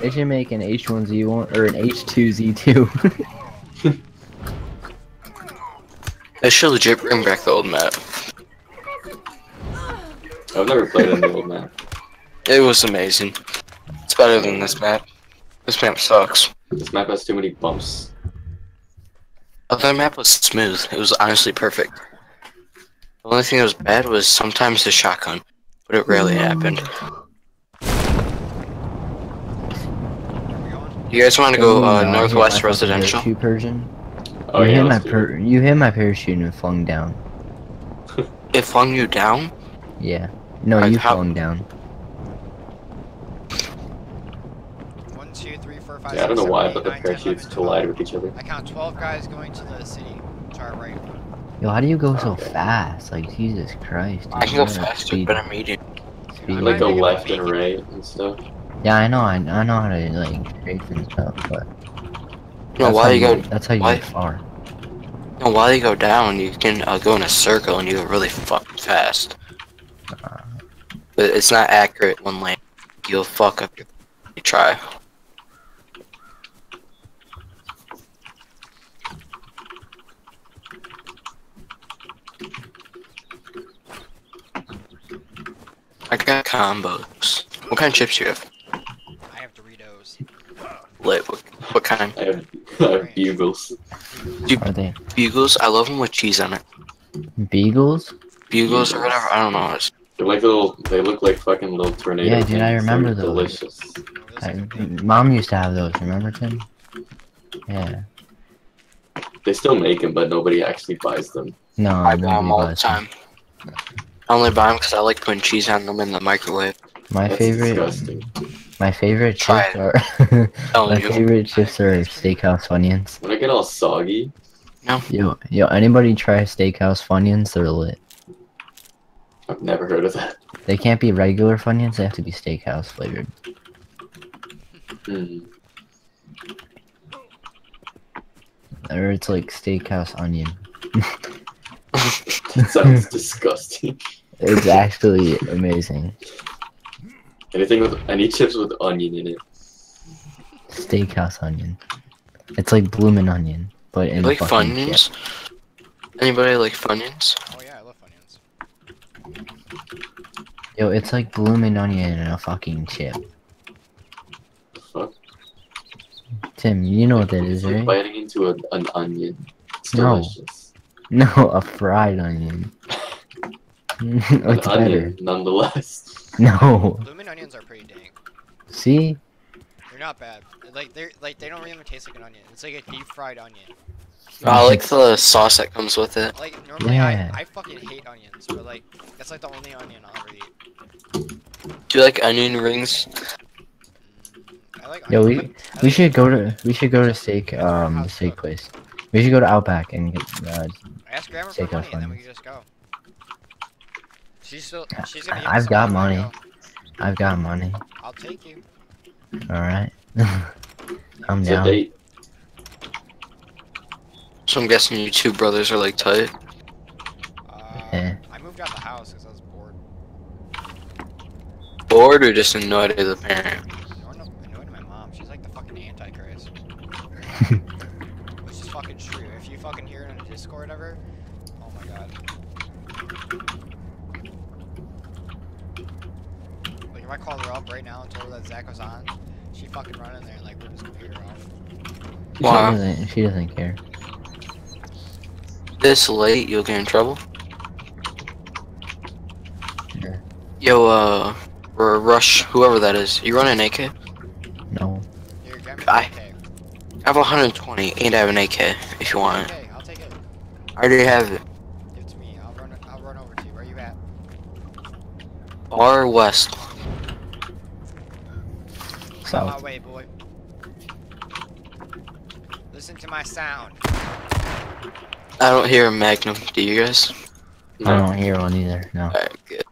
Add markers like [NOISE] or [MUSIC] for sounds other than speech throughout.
They should make an H1Z1 or an H2Z2. They should legit bring back the old map. I've never played on the old map. It was amazing. It's better than this map. This map sucks. This map has too many bumps. Oh, Other map was smooth. It was honestly perfect. The only thing that was bad was sometimes the shotgun, but it rarely happened. You guys want to go uh, no, Northwest Residential? Parachute Persian. Oh you yeah, hit my let's it. per you hit my parachute and flung down. [LAUGHS] It flung you down? Yeah. No, Like you how- flung down. One, two, three, four, five, Yeah, I don't six, know why, seven, but the nine, 10, parachutes 11, collide with each other. I count 12 guys going to the city. To our right. Yo, how do you go so Okay. fast? Like Jesus Christ. I can go you faster, speed- but I'm medium. speed I'm Like not go even left and right and stuff. Yeah, I know. I, I know how to like and stuff, but No, how you go, That's how you why- get far. no, while you go down, you can uh, go in a circle and you go really fucking fast. But it's not accurate when land. You'll fuck up your. You try. I got combos. What kind of chips do you have? I have Doritos. Lit. What, what kind? I have, I have bugles. Are they Bugles. I love them with cheese on it. beagles? Bugles or whatever. I don't know. It's, They're like little. They look like fucking little tornadoes. Yeah, dude, I remember those. Delicious. I. Mom used to have those. Remember, Tim? Yeah. They still make them, but nobody actually buys them. No, I buy them all the buys them. time. I only buy them because I like putting cheese on them in the microwave. My That's favorite, disgusting. My favorite Try chips are [LAUGHS] my you. favorite chips are steakhouse funyuns. When I get all soggy, Yo, yo, anybody try steakhouse funyuns? They're lit. I've never heard of that. They can't be regular funyuns. They have to be steakhouse flavored. Hmm. Or it's like steakhouse onion. [LAUGHS] That sounds [LAUGHS] disgusting. It's actually amazing. Anything with any chips with onion in it. Steakhouse onion. It's like bloomin' onion, but You in like fucking Funyuns? Anybody like Funyuns? Oh yeah, I love Funyuns. Yo, it's like bloomin' onion in a fucking chip. The fuck? Tim, you know what that It's is, like right? biting into a, an onion. It's No. delicious. [LAUGHS] No, a fried onion. [LAUGHS] An it's better. nonetheless. [LAUGHS] No. Bloomin' onions are pretty dang. See? They're not bad. Like they're like they don't really taste like an onion. It's like a deep fried onion. I like the sauce that comes with it. Like normally Yeah. I I fucking hate onions, but like that's like the only onion I'll ever eat. Do you like onion rings? Mm, I like Yo, onion- we I we like- should go to we should go to steak um the steak place. We should go to Outback and get uh, Ask grandma for Steakhouse money and then we can just go. She's still she's gonna. I've got money. to go. I've got money. I'll take you. All right. [LAUGHS] I'm It's a down. date. So I'm guessing you two brothers are like tight. Uh, Yeah. I moved out the house because I was bored. Bored or just annoyed at the parent? Annoyed, annoyed my mom. She's like the fucking antichrist. [LAUGHS] Which is fucking true. If you fucking hear it in a Discord ever, oh my god. Like if I called her up right now and told her that Zach was on, she'd fucking run in there and like rip his computer off. She doesn't, she doesn't care. This late, you'll get in trouble. Yeah. Yo, uh, R- Rush, whoever that is, you running an AK? No. Here, get me I- I have 120, and I have an AK, if you want it. Okay, I'll take it. I already have it. Give it to me. I'll run. I'll run over to you. Where you at? Far west. On my South. way, boy. Listen to my sound. I don't hear a Magnum, do you guys? I don't hear one either. No. Alright, good.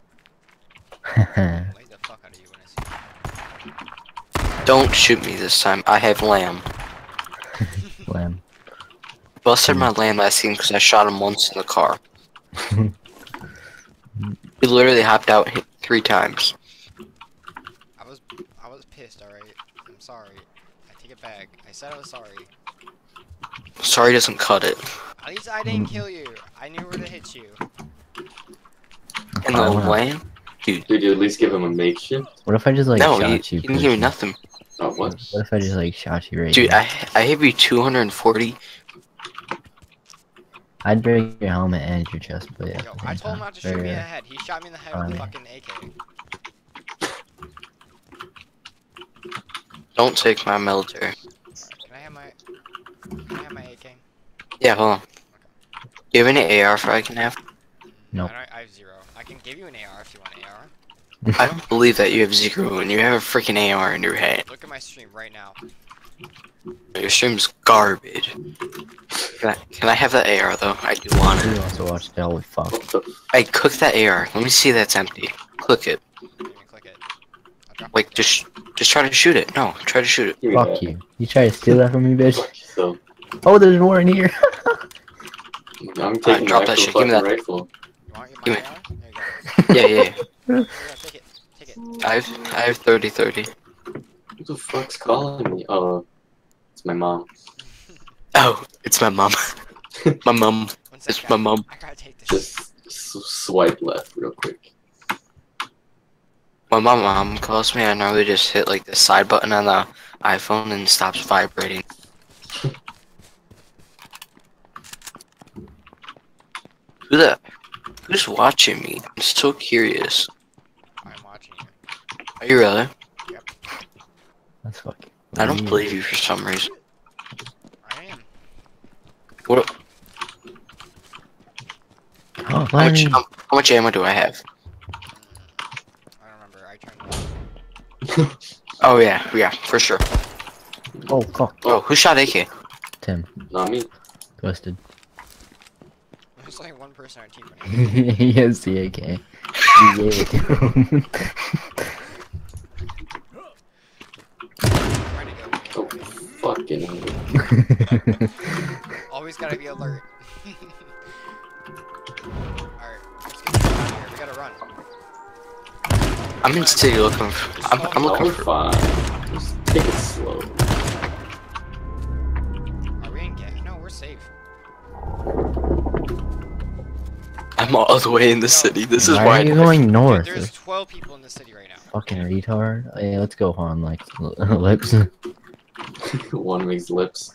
[LAUGHS] Lay the fuck out of you when I see Don't shoot me this time, I have lamb. [LAUGHS] Lamb. Busted hmm. my lamb last game because I shot him once in the car. [LAUGHS] He literally hopped out hit three times. I was I was pissed, alright? I'm sorry. I take it back. I said I was sorry. Sorry doesn't cut it. At least I didn't kill you. I knew where to hit you. In the Oh, wow. lane? Dude, you at least give him a makeshift? What if I just like no, shot he, you? he didn't hear nothing. Oh, what? What if I just like shot you right Dude, here? I I gave you 240. I'd break your helmet and your chest plate. yeah. Yo, I same told him time. not to shoot me in uh, the head. He shot me in the head with a fucking AK. Don't take my military. Alright, can I have my can I have my AK? Yeah, hold on. Do you have any AR for I can have? Nope. I, I have zero. I can give you an AR if you want an AR. [LAUGHS] I don't believe that you have zero and you have a freaking AR in your head. Look at my stream right now. Your stream's garbage. Can I, can I have that AR though? I do want it. You it. also watched Holy fuck. What the cook that AR. Let me see that's empty. Click it. Let me click it. I'll drop Like, just just try to shoot it. No, try to shoot it. Give me Fuck that. you. You try to steal that from me, bitch? Fuck yourself. Oh, there's more in here. [LAUGHS] I'm taking drop that shit, give me fucking that. rifle. You want your give me- AR? There you go. [LAUGHS] Yeah, yeah. yeah. There you go. Take it. Take it. I have I have 30 30. Who the fuck's calling me? Oh, it's my mom. [LAUGHS] Oh, it's my mom. my mom. One It's my mom. I gotta take this. Just swipe left real quick. When my mom calls me, I normally just hit like the side button on the iPhone and stops vibrating. Who the? Who's watching me? I'm so curious. I'm watching you. Are you really? Yep. That's fucking. I don't weird. believe you for some reason. I am. What? Oh, How much? How, how much ammo do I have? I don't remember. I turned. [LAUGHS] Oh yeah, yeah, for sure. Oh, fuck. Oh, who shot AK? Tim. Not me. Twisted. There's like one person on our team right now. [LAUGHS] he has the AK. You gave it to him. I'm trying to go. Oh, fucking. [LAUGHS] Always gotta be alert. I'm in city looking for. I'm, I'm looking we're for. fine. Just take it slow. Are we in gang? No, we're safe. I'm all the way in the city. This is Why why. are you I- going Dude, north? there's 12 people in the city right now. Fucking retard. Hey, let's go on like [LAUGHS] [LAUGHS] lips. One makes lips.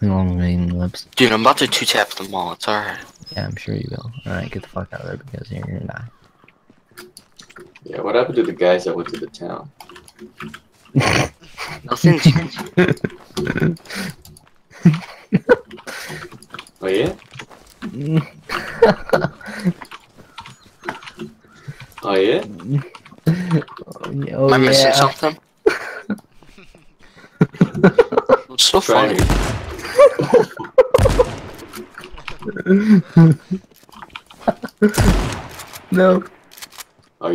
Long main lips. Dude, I'm about to two tap the mall. It's alright. Yeah, I'm sure you will. Alright, get the fuck out of there because you're gonna die. Yeah, what happened to the guys that went to the town? Nothing's. [LAUGHS] Oh yeah? [LAUGHS] Oh yeah? oh, Am I missing yeah. something? [LAUGHS] It's so Try funny. it. No. Oh,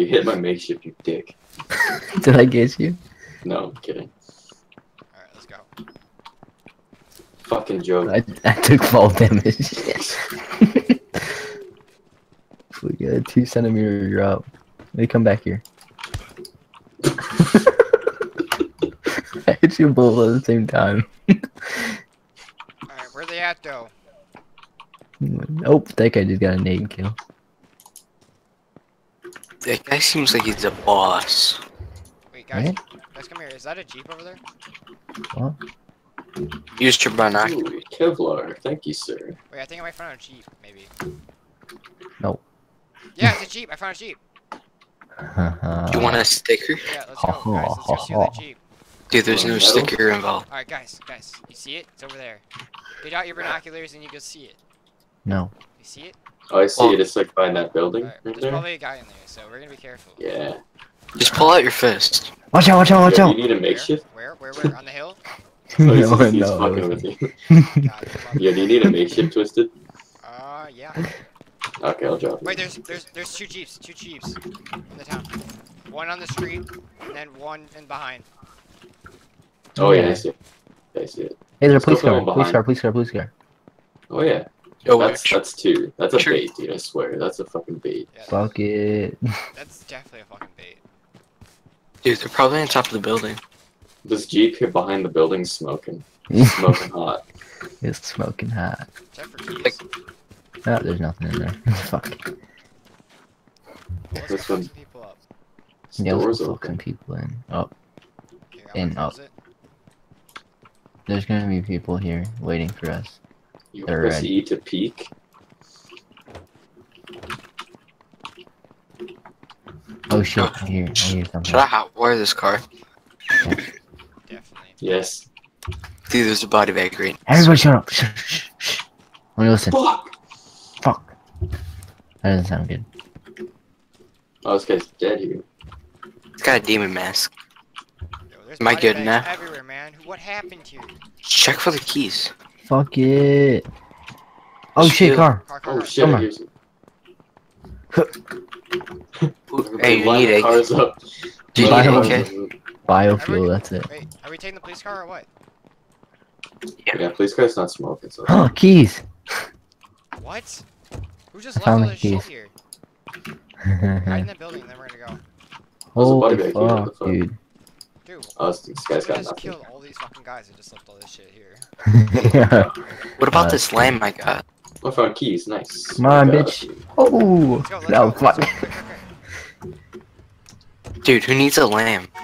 you hit my makeshift, you dick. [LAUGHS] Did I get you? No, I'm kidding. Alright, let's go. Fucking joke. I, I took fall damage. we got a two centimeter drop. Let me come back here. [LAUGHS] I hit you both at the same time. Alright, where they at though? Oh, that guy just got a nade kill. That guy seems like he's a boss. Wait, guys, Right? guys, come here. Is that a jeep over there? What? Use your binoculars. Kevlar, thank you, sir. Wait, I think I might find a jeep, maybe. No. Yeah, it's a jeep. I found a jeep. [LAUGHS] You want a sticker? Yeah, let's go, guys. Let's go see the jeep. Dude, there's no No. sticker involved. Alright, guys, guys, you see it? It's over there. Get out your binoculars and you can see it. No. You see it? Oh, I see Oh. it. It's like behind that building Alright, right there's there. probably a guy in there, so we're gonna be careful. Yeah. Just pull out your fist. Watch out, watch out, watch Yeah, out! you need a Where? makeshift? Where? Where? Where? On the hill? [LAUGHS] [LAUGHS] Oh, he's, no, he's no. fucking with you. [LAUGHS] God. Yeah, do you need a makeshift twisted? Uh, yeah. Okay, I'll drop. Wait, there's there's there's two jeeps, two jeeps in the town. One on the street, and then one in behind. Oh yeah, I see it. I see it. Hey, there's a police car, police car, police car, police car. Oh yeah. Yo, That's that's two. That's a Sure. bait, dude. I swear. That's a fucking bait. Yeah, Fuck it. [LAUGHS] that's definitely a fucking bait. Dude, they're probably on top of the building. This jeep here behind the building smoking, [LAUGHS] smoking hot. it's smoking hot. Check. Like- Oh, there's nothing in there. [LAUGHS] Fuck. Let's this one- people up. Yeah, let's fucking open. people in. Oh, Here, I'm In up. Oh. it. there's gonna be people here waiting for us. You They're press ready. E to peek. Oh shit! I hear, I hear something. Should I hotwire this car? Definitely. Yes. Dude, there's a body bag right. Everybody, shut up! Shh, shh, shh. Let me listen. Fuck! Fuck. That doesn't sound good. Oh, this guy's dead here. It's got a demon mask. Yo, there's Am I good now? Everywhere, man. What happened here? Check for the keys. Fuck it. Oh shit, Shit. car. Car, car, Oh shit! Come on. [LAUGHS] Hey, you need the a. cars up. Do you Line need the a cars kit? Okay. Biofuel, that's it. Wait, are we taking the police car or what? Yeah, police car's not smoking, so. Huh, keys! What? Who just I left all the this shit keys. here? [LAUGHS] Hide in that building, and then we're gonna go. There's a body Holy bag here, what the fuck, fuck? dude. Dude, Oh, this, this guy's who got just killed all these fucking guys and just left all this shit here? [LAUGHS] What about Uh, this lamb I got? I found keys. Nice. Come on, bitch. it. oh! Let's go, let's No, go. fuck. Go. [LAUGHS] Dude, who needs a lamb? Guys,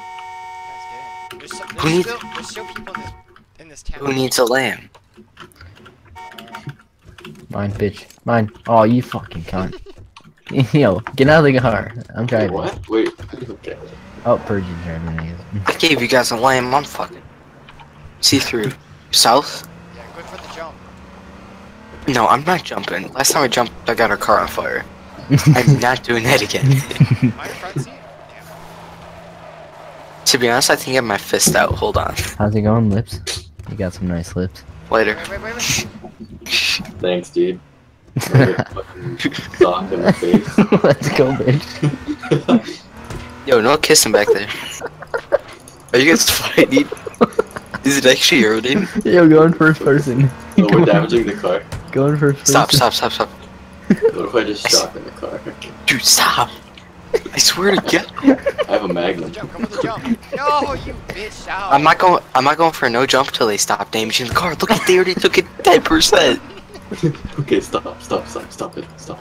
get in. There's, Who needs- still, still in this, in. Who needs a lamb? Mine, bitch. Mine. Oh, you fucking cunt. [LAUGHS] Yo, get out of the car. I'm Wait, driving. what? Wait. Okay. Oh, Purgeon's driving. I. I gave you guys a lamb. I'm fucking. See through. South? Yeah, good for the jump. No, I'm not jumping. Last time I jumped, I got our car on fire. I'm [LAUGHS] not doing that again. My [LAUGHS] front seat? Damn. to be honest, I think I have my fist out. Hold on. How's it going, lips? You got some nice lips. Later. Wait, wait, wait, wait. Thanks, dude. Another [LAUGHS] fucking sock in the face. Let's go, bitch. Yo, no kissing back there. Are you guys fighting? Is it actually your dude? Yo, going first person. oh, we're damaging the car. Going first person. Stop, stop, stop, stop. What if I just shot in the car? Dude, stop. I swear to God. I have a magnum. Jump, come with the jump. No, you bitch, stop. I'm not going. I'm not going for a no jump till they stop damaging the car. Look at they already took it ten percent. [LAUGHS] okay, stop, stop, stop, stop it, stop.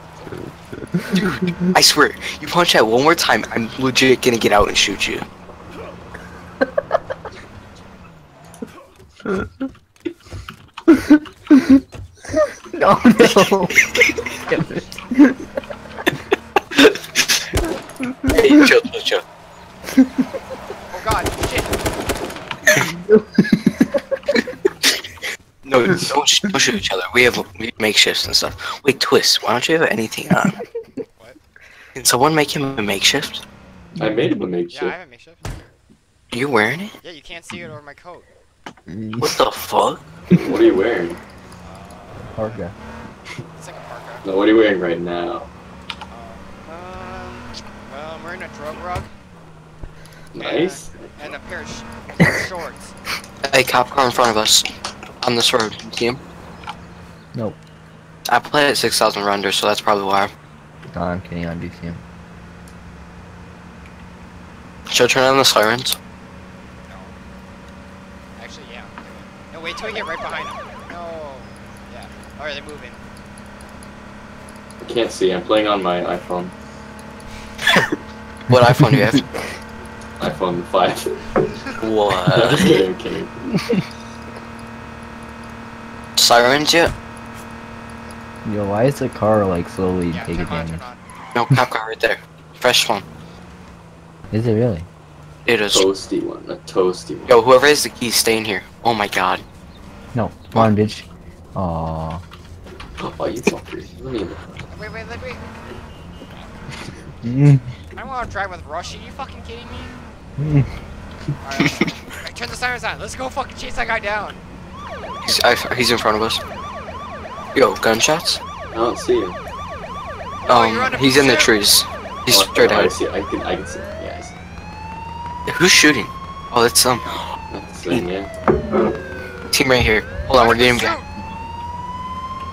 Dude, I swear, you punch that one more time, I'm legit gonna get out and shoot you. No, no. Hey, chill, chill, chill. Oh god, shit. No, don't, sh- don't shoot each other. We have we have makeshifts and stuff. Wait, twist. Why don't you have anything on? What? Can someone make him a makeshift? I made him a makeshift. Yeah, I have a makeshift. Are you wearing it? Yeah, you can't see it over my coat. What the fuck? What are you wearing? Parka. Like parka. No, what are you wearing right now? Um, well, I'm wearing a drug rug Nice. and a pair of sh- shorts. Hey, cop car in front of us. On this road. See him? Nope. I play at 6,000 render, so that's probably why. No, I'm kidding. I do see him. Should I turn on the sirens? No. Actually, yeah. do it. No, wait till we get right behind them. No. Yeah. Alright, they're moving. I can't see. I'm playing on my iPhone. What iPhone do you have? [LAUGHS] iPhone 5. [LAUGHS] I'm what? kidding, I'm kidding. Sirens yet? Yo, why is the car like slowly Yeah, taking turn on, turn damage? No, cop car right there. Fresh one. Is it really? It is. Toasty one. A toasty one. Yo, whoever has the keys, stay in here. Oh my god. No. Come on, bitch. Aww. Oh, you fuckers. Let me the front. Wait, wait, wait, wait. Mm, I don't want to drive with Rush. Are you fucking kidding me? mm. Alright. Alright, turn the sirens on. Let's go fucking chase that guy down. He's, I, he's in front of us. Yo, gunshots? I don't see him. Oh, Um, on he's in the trees. He's oh, straight oh, I ahead. see. I can. I can see. Yeah, I see. Who's shooting? Oh, that's um That's the thing. Yeah. Team right here. Hold on, we're getting back.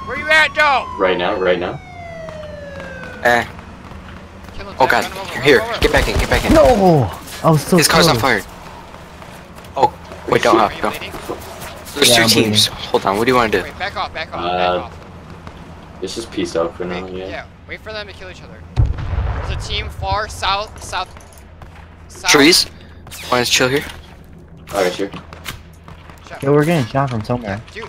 Where you at, Joe? Right now. Right now. Eh. Oh god. Run him Here, run him over. get back in, get back in. No! Oh, so His car's on close. fire. Oh, wait, don't Are have, you don't. There's Yeah, two I'm teams. Hold on, what do you want to do? Wait, back off, back off, Uh, back off. Let's just peace out for now, yeah. yeah, wait for them to kill each other. There's a team far south, south, south. Trees? Want to chill here? Alright, sure. Shut- Yo, we're getting shot from somewhere. Dude,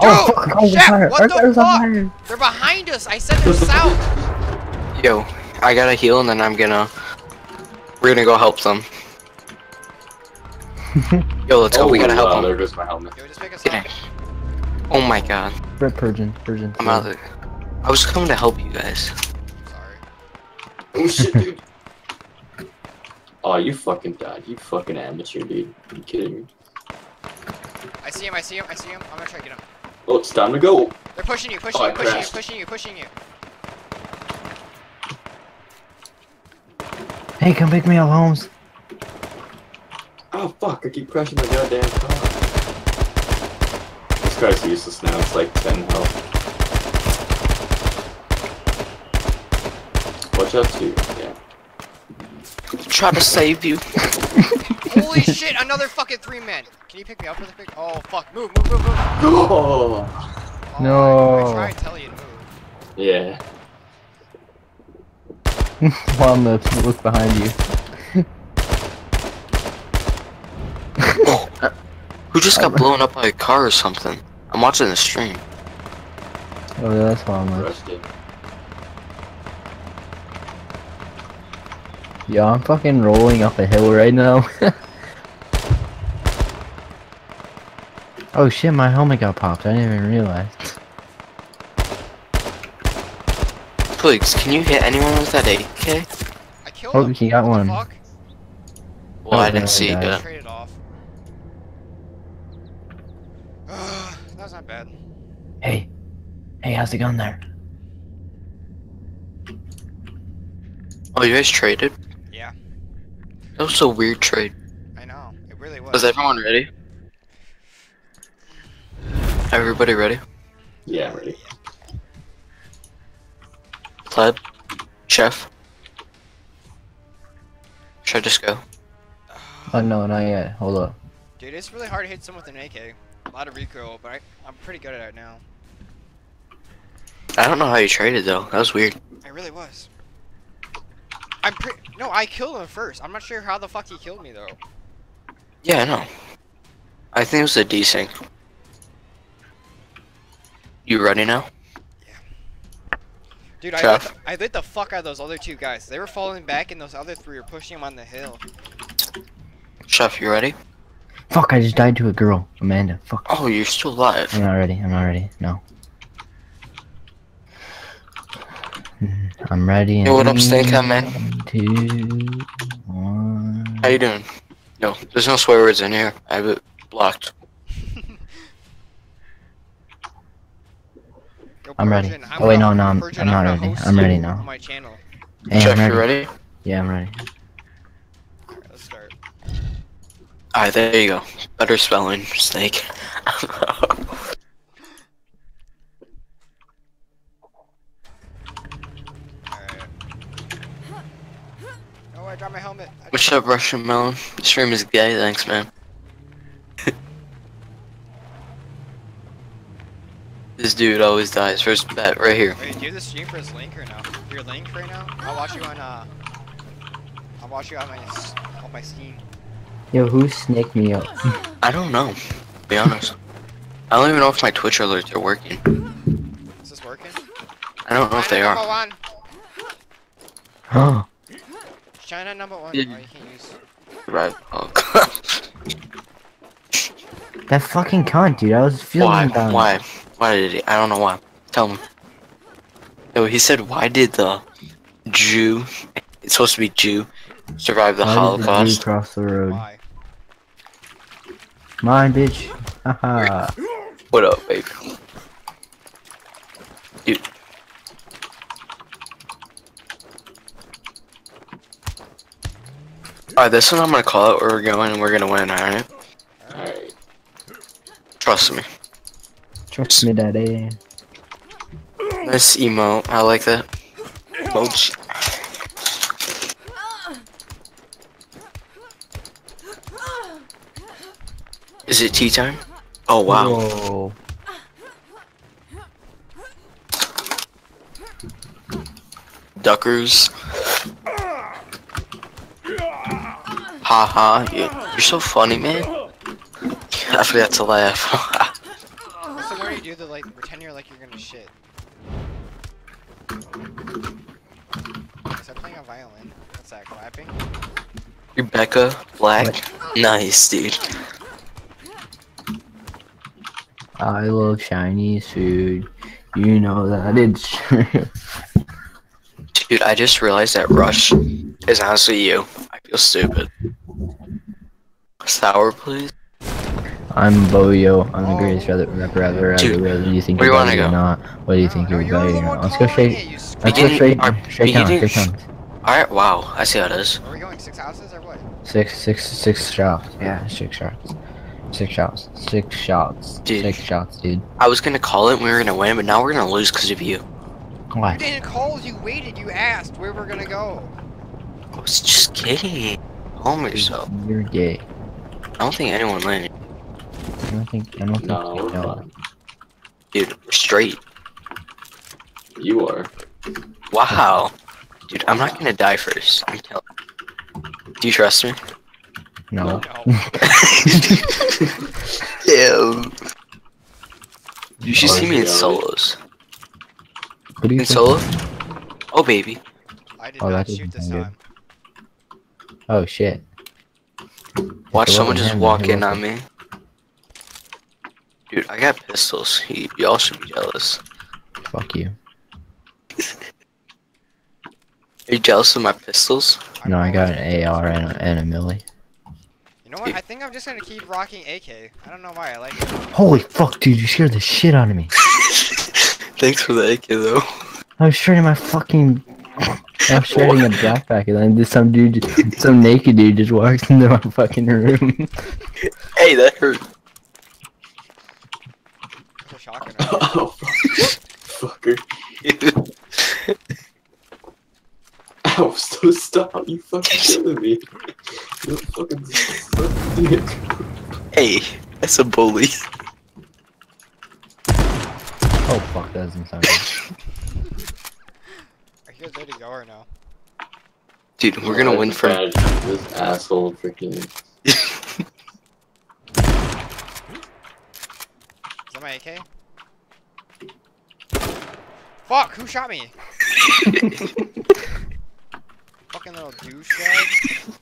Oh, Dude, fuck, our car's on shit, fire. what Our the car's fuck? fire. they're behind us. I said they're south. Yo, I gotta heal and then I'm gonna. We're gonna go help them. [LAUGHS] Yo, let's go. we Oh, gotta help oh, them. there goes my helmet. Yo, just make us Get. Oh my god. Rip Persian, Persian. I'm out of the. I was coming to help you guys. Sorry. Oh shit, dude. [LAUGHS] Oh, you fucking died. You fucking amateur, dude. Are you kidding me? I see him. I see him. I see him. I'm gonna try to get him. Oh, it's time to go. They're pushing you, pushing Oh, you, pushing you, pushing you, pushing you. Hey, come pick me up, Holmes. Oh fuck, I keep crashing my goddamn car. This guy's useless now, it's like 10 health. Watch out too, yeah. Try to save you. [LAUGHS] Holy shit! Another fucking three men. Can you pick me up really quick? Oh fuck! Move, move, move, move. Oh, Oh, No. I, I try to tell you to move. yeah. [LAUGHS] One that look behind you. [LAUGHS] Who just got blown up by a car or something? I'm watching the stream. Oh, yeah, that's one left. Rushed it. Yo, I'm fucking rolling up a hill right now. [LAUGHS] oh shit, my helmet got popped. I didn't even realize. Please, can you hit anyone with that AK? I killed Oh, him. he got What the one. fuck? Well, Oh, I didn't see guys. that. Traded off. [SIGHS] that was not bad. Hey, hey, how's the gun there? Oh, you guys traded? Yeah, That was a weird trade. I know. It really was. Was everyone ready? Everybody ready? Yeah, I'm ready. Pleb? Chef? Should I just go? Oh no, not yet. Hold up. Dude, it's really hard to hit someone with an AK. A lot of recoil, but I, I'm pretty good at it now. I don't know how you traded though. That was weird. I really was. I'm pretty. No, I killed him first. I'm not sure how the fuck he killed me though. Yeah, I know. I think it was a desync. You ready now? Dude, I lit, the, I lit the fuck out of those other two guys. They were falling back, and those other three were pushing them on the hill. Chef, you ready? Fuck, I just died to a girl. Amanda. Fuck. Oh, you're still alive. I'm not ready. I'm not ready. No. I'm ready. Yo, what up, in Snake Eye Man? Two, one. How you doing? No, there's no swear words in here. I have it blocked. Yo, I'm ready. Persian, Oh, wait, gonna- no, no, I'm- Persian, I'm not gonna ready. I'm ready now. On my channel. Hey, Chef, I'm you ready. ready? Yeah, I'm ready. Alright, let's start. Alright, there you go. Better spelling, Snake. Alright. Oh, I dropped my helmet. What's up, Russian Melon? The stream is gay, thanks, man. This dude always dies. First bet, right here. Wait, do you have the stream for this link or no? Your link right now? I'll watch you on uh. I'll watch you on my s- on my Steam. Yo, who snaked me up? [LAUGHS] I don't know, to be honest. I don't even know if my Twitch alerts are working. Is this working? I don't know if they China are. number one. Huh? China number one. Yeah. Oh, you can't use. Right. Oh, [LAUGHS] god. That fucking cunt, dude. I was feeling why? down. Why? Why did he? I don't know why. Tell me. No, he said, why did the Jew, it's supposed to be Jew, survive the Why did the Jew Holocaust? cross the road? Why? Mine, bitch. Haha. What up, baby? Dude. Alright, this one I'm gonna call it where we're going and we're gonna win, alright? Alright. Trust me. Me, daddy. Nice emote. I like that. Mochi. Is it tea time? Oh wow. Whoa. Duckers. Haha, ha, you're so funny, man. I forgot to laugh. [LAUGHS] like you're you're gonna shit? Is that playing a violin? What's that, clapping? Rebecca Black. Nice, dude. I love Chinese food. You know that it's [LAUGHS] true. Dude, I just realized that Rush is honestly you. I feel stupid. Sour, please. I'm Boyo. I'm the Oh. greatest rapper rapper ever. Dude, Whether you think where you're you wanna better or go? not. What do you think no, you're you're better or not? Let's go straight. it, you stupid- Let's go straight. our Straight down. Straight down. Alright, wow. I see how it is. Are we going six houses or what? Six, six, six shots. Yeah, six shots. Six shots. Six shots. Dude. Six shots, dude. I was gonna call it we were gonna win, but now we're gonna lose because of you. You Why? didn't call, you waited, you asked where we're gonna go. I was just kidding. Calm yourself. You're gay. I don't think anyone landed. I don't think. I don't think. No, you we're know. fine. Dude, we're straight. You are. Wow. Dude, I'm not gonna die first. I'm telling Do you trust me? No. No. [LAUGHS] Damn. You should Oh, see me in yeah. solos. What do you In solo? Oh, baby. I did Oh, not that shoot this sound time. Oh shit. Watch someone just walk in on me. Dude, I got pistols. Y- Y'all should be jealous. Fuck you. Are you jealous of my pistols? I'm No, I got always- an AR and a, and a milli. You know what? I think I'm just gonna keep rocking AK. I don't know why. I like it. Holy fuck, dude! You scared the shit out of me. [LAUGHS] Thanks for the AK though. I was shredding my fucking. I'm shredding a backpack, and then this some dude, some naked dude, just walks into my fucking room. Hey, that hurt. It's a shotgun. Oh, fucker. [LAUGHS] Ow, so stop. You fucking killing me. You fucking dick. hey, that's a bully. Oh fuck, that doesn't sound good. Are you guys ready to go or no? Dude, we're gonna win for. This asshole freaking. Is that my AK? Fuck! Who shot me? [LAUGHS] Fucking little douchebag.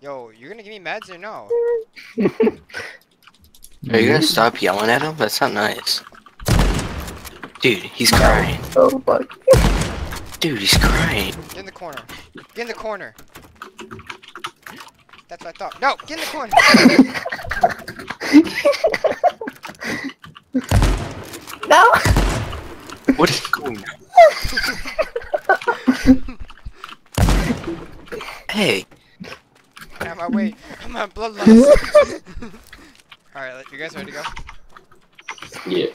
Yo, you're gonna give me meds or no? Are you gonna stop yelling at him? That's not nice. Dude, he's crying. Oh fuck. Dude, he's crying. Get in the corner. Get in the corner. That's what I thought. No, get in the corner. [LAUGHS] What is going on? hey, I'm on my way. I'm on bloodlust. [LAUGHS] Alright, you guys ready to go? Yeah.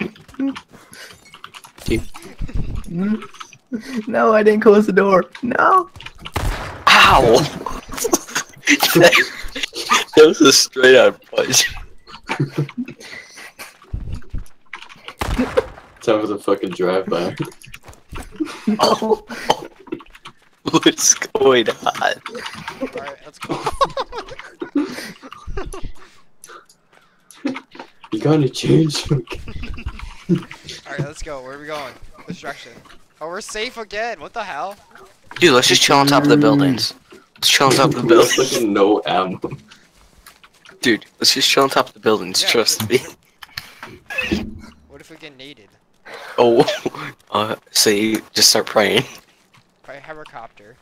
[LAUGHS] No, I didn't close the door. No. ow! that, [LAUGHS] that was a straight out punch. Time for the fucking drive-by. Oh. [LAUGHS] What's going on? Alright, let's go. You gotta change. [LAUGHS] Alright, let's go. Where are we going? Which direction? Oh, we're safe again. What the hell? Dude, let's just chill on top of the buildings. Let's chill on top of the [LAUGHS] There's buildings. fucking no ammo. Dude, let's just chill on top of the buildings. Yeah. Trust me. What if we get naded Oh, [LAUGHS] uh, see, just start praying. by a helicopter?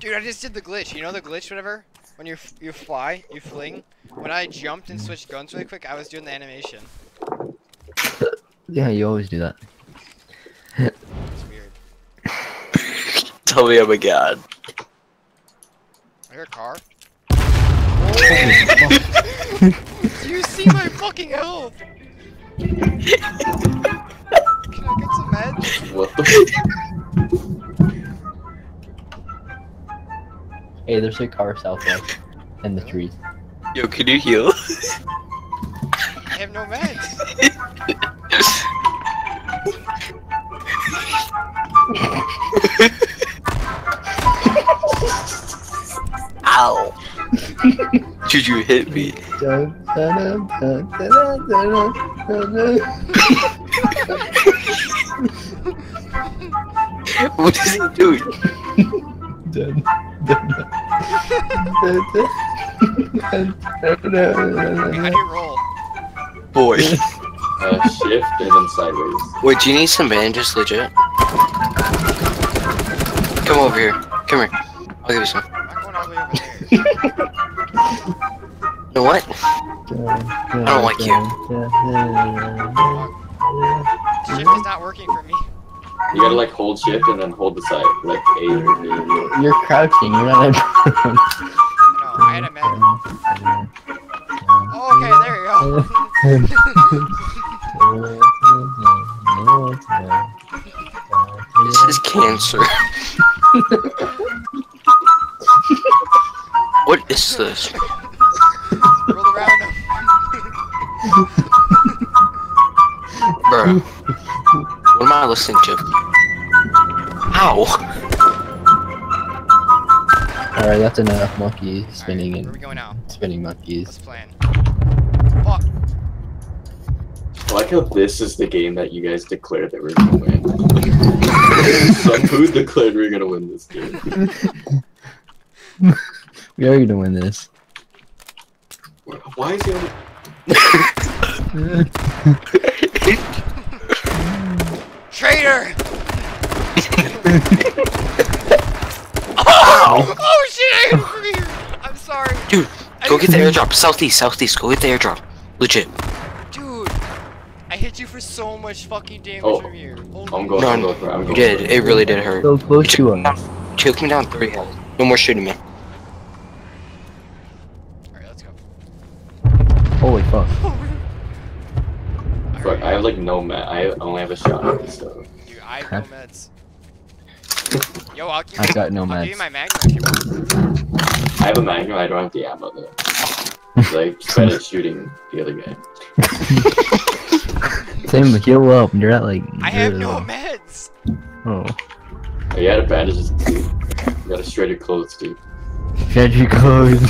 Dude, I just did the glitch. You know the glitch, whatever? When you you fly, you fling. When I jumped and switched guns really quick, I was doing the animation. Yeah, you always do that. It's weird. [LAUGHS] Tell me I'm a god. I hear a car. Do [LAUGHS] you see my fucking health? Can I get some meds? What the Hey, there's a car south southwest. In the trees. Yo, can you heal? I have no meds. Ow! [LAUGHS] Did you hit me? [LAUGHS] What is he doing? How do you roll? Boy. Uh, shift and then sideways. Wait, do you need some bandages, legit? Come over here. Come here. I'll give you some. [LAUGHS] I'm not going all the way over there. You know what? I don't like you. Shift is not working for me. You gotta like hold shift and then hold the side, like A or B. You're crouching. You're not. No, I had a med. Oh, okay, there you go. [LAUGHS] This is cancer. [LAUGHS] [LAUGHS] what is this? Roll around him. Bruh. What am I listening to? Ow! Alright, that's enough monkey spinning Alright, where we and going now? spinning What's monkeys. the plan? Fuck. I like how this is the game that you guys declared that we're gonna win. [LAUGHS] Some who declared we are gonna win this game? [LAUGHS] We are gonna win this. Why is he? [LAUGHS] Traitor! [LAUGHS] Ow! Oh, oh shit, I hit him from here! I'm sorry. Dude, Go get the airdrop. Southeast, southeast. Go get the airdrop. Legit. Dude, I hit you for so much fucking damage Oh, from here. Holy I'm going. No, I'm going for it. I'm You did. for It really did hurt. So close to us. Took me down three health. No more shooting me. Alright, let's go. Holy fuck. [LAUGHS] Fuck, I have like no mat. I only have a shot. So Dude, I have no meds. [LAUGHS] Yo, I'll give, I've got no I'll give you my magnum if you want. I have a magnum. I don't have the ammo though. So I spent it shooting the other guy. [LAUGHS] Tim, heal up. You're at like. I have zero. no meds! Oh. Oh, you had a bandages too. You gotta straight your clothes too. Shed your clothes.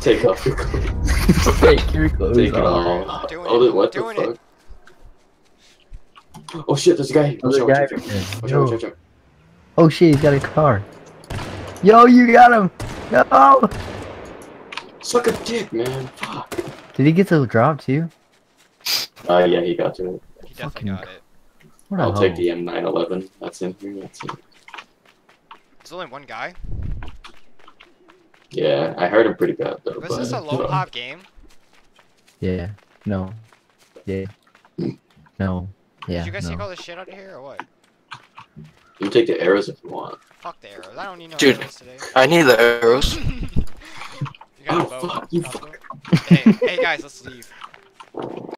Take off your clothes. Take your clothes Take it off. off. Doing Oh, it, the- what the doing it. fuck? Oh shit, there's a guy. Watch There's a out, guy watch out, there. watch out, watch out, watch out. Oh shit, he's got a car. Yo, you got him. No. Suck a dick, man. Fuck. Did he get the drop too? Uh, yeah, he got to it. He definitely Fucking got it. What a I'll take hoe. the M911. That's in here. That's in. There's only one guy. Yeah, I heard him pretty bad though. Was but, this a low uh, pop game? Yeah. No. Yeah. No. Yeah. Did you guys no. take all this shit out of here or what? You can take the arrows if you want. Fuck the arrows. I don't need no Dude. arrows today. I need the arrows. [LAUGHS] you got Oh a bow. fuck, you fuck. Hey, hey guys, let's leave.